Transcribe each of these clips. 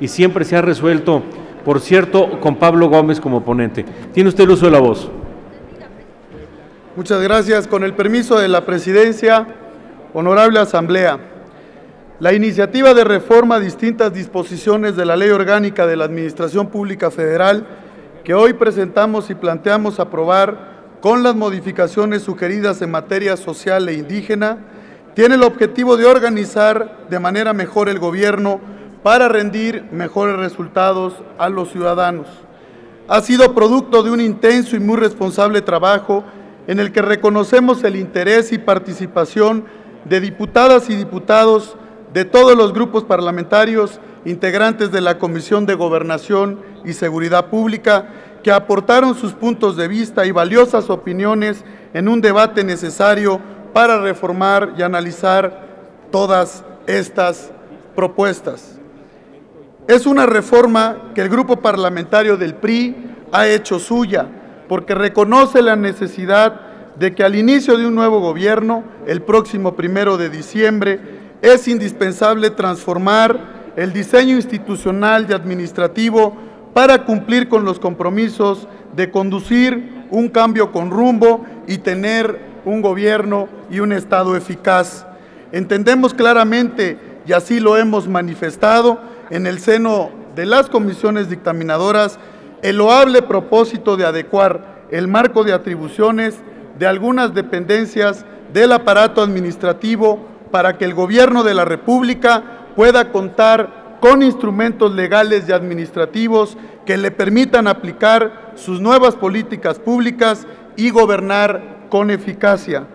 y siempre se ha resuelto, por cierto, con Pablo Gómez como ponente. Tiene usted el uso de la voz. Muchas gracias. Con el permiso de la presidencia, honorable asamblea. La iniciativa de reforma a distintas disposiciones de la Ley Orgánica de la Administración Pública Federal que hoy presentamos y planteamos aprobar con las modificaciones sugeridas en materia social e indígena, tiene el objetivo de organizar de manera mejor el gobierno para rendir mejores resultados a los ciudadanos. Ha sido producto de un intenso y muy responsable trabajo en el que reconocemos el interés y participación de diputadas y diputados de todos los grupos parlamentarios integrantes de la Comisión de Gobernación y Seguridad Pública, que aportaron sus puntos de vista y valiosas opiniones en un debate necesario para reformar y analizar todas estas propuestas. Es una reforma que el grupo parlamentario del PRI ha hecho suya, porque reconoce la necesidad de que al inicio de un nuevo gobierno, el próximo primero de diciembre, es indispensable transformar el diseño institucional y administrativo para cumplir con los compromisos de conducir un cambio con rumbo y tener un gobierno y un Estado eficaz. Entendemos claramente, y así lo hemos manifestado en el seno de las comisiones dictaminadoras, el loable propósito de adecuar el marco de atribuciones de algunas dependencias del aparato administrativo para que el gobierno de la República pueda contar con instrumentos legales y administrativos que le permitan aplicar sus nuevas políticas públicas y gobernar con eficacia.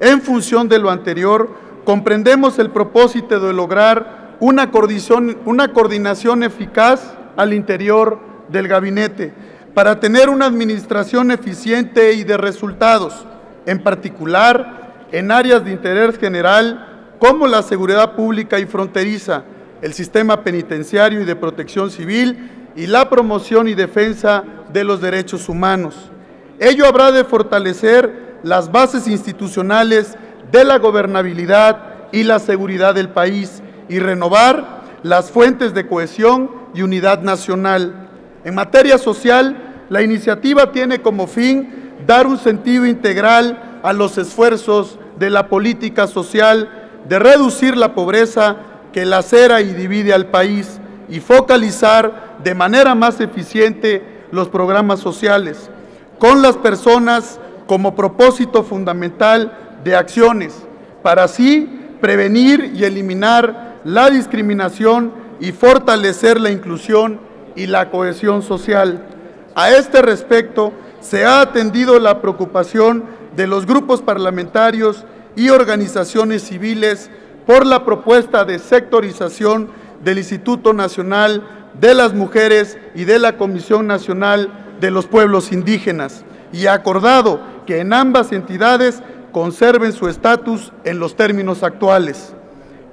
En función de lo anterior, comprendemos el propósito de lograr una coordinación, una coordinación eficaz al interior del gabinete para tener una administración eficiente y de resultados, en particular en áreas de interés general como la seguridad pública y fronteriza, el sistema penitenciario y de protección civil y la promoción y defensa de los derechos humanos. Ello habrá de fortalecer las bases institucionales de la gobernabilidad y la seguridad del país y renovar las fuentes de cohesión y unidad nacional. En materia social, la iniciativa tiene como fin dar un sentido integral a los esfuerzos de la política social de reducir la pobreza que lacera y divide al país y focalizar de manera más eficiente los programas sociales, con las personas como propósito fundamental de acciones, para así prevenir y eliminar la discriminación y fortalecer la inclusión y la cohesión social. A este respecto, se ha atendido la preocupación de los grupos parlamentarios y organizaciones civiles por la propuesta de sectorización del Instituto Nacional de las Mujeres y de la Comisión Nacional de los Pueblos Indígenas y acordado que en ambas entidades conserven su estatus en los términos actuales.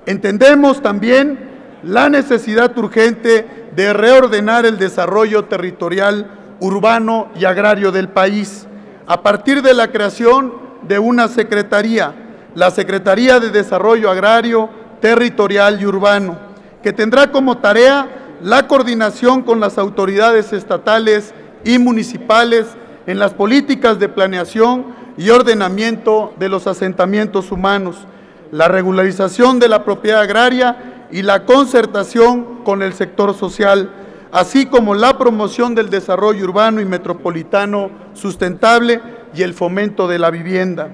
Entendemos también la necesidad urgente de reordenar el desarrollo territorial, urbano y agrario del país. A partir de la creación de una secretaría la Secretaría de Desarrollo Agrario, Territorial y Urbano, que tendrá como tarea la coordinación con las autoridades estatales y municipales en las políticas de planeación y ordenamiento de los asentamientos humanos, la regularización de la propiedad agraria y la concertación con el sector social, así como la promoción del desarrollo urbano y metropolitano sustentable y el fomento de la vivienda.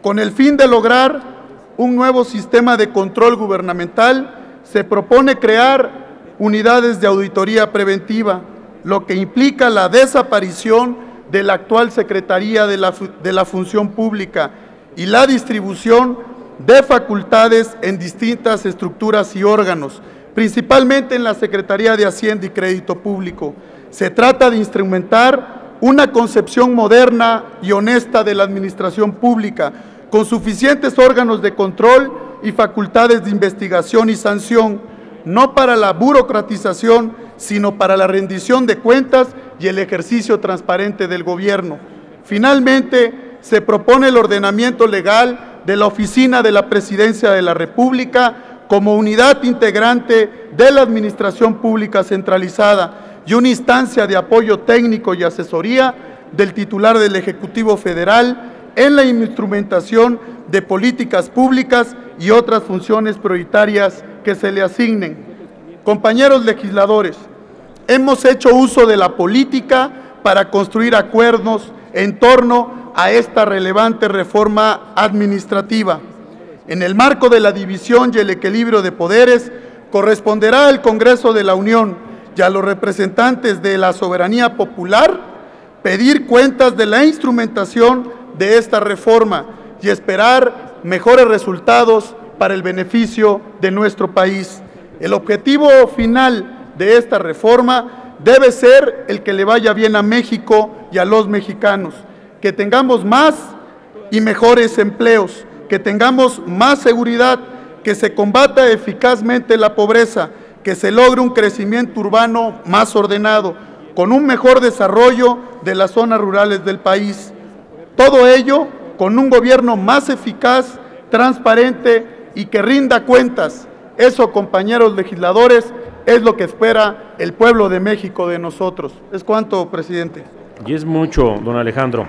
Con el fin de lograr un nuevo sistema de control gubernamental, se propone crear unidades de auditoría preventiva, lo que implica la desaparición de la actual Secretaría de la, de la Función Pública y la distribución de facultades en distintas estructuras y órganos, principalmente en la Secretaría de Hacienda y Crédito Público. Se trata de instrumentar una concepción moderna y honesta de la administración pública, con suficientes órganos de control y facultades de investigación y sanción, no para la burocratización, sino para la rendición de cuentas y el ejercicio transparente del gobierno. Finalmente, se propone el ordenamiento legal de la Oficina de la Presidencia de la República como unidad integrante de la Administración Pública Centralizada y una instancia de apoyo técnico y asesoría del titular del Ejecutivo Federal en la instrumentación de políticas públicas y otras funciones prioritarias que se le asignen. Compañeros legisladores, hemos hecho uso de la política para construir acuerdos en torno a esta relevante reforma administrativa. En el marco de la división y el equilibrio de poderes, corresponderá al Congreso de la Unión y a los representantes de la soberanía popular pedir cuentas de la instrumentación de esta reforma y esperar mejores resultados para el beneficio de nuestro país. El objetivo final de esta reforma debe ser el que le vaya bien a México y a los mexicanos, que tengamos más y mejores empleos, que tengamos más seguridad, que se combata eficazmente la pobreza, que se logre un crecimiento urbano más ordenado, con un mejor desarrollo de las zonas rurales del país. Todo ello con un gobierno más eficaz, transparente y que rinda cuentas. Eso, compañeros legisladores, es lo que espera el pueblo de México de nosotros. Es cuanto, presidente. Y es mucho, don Alejandro.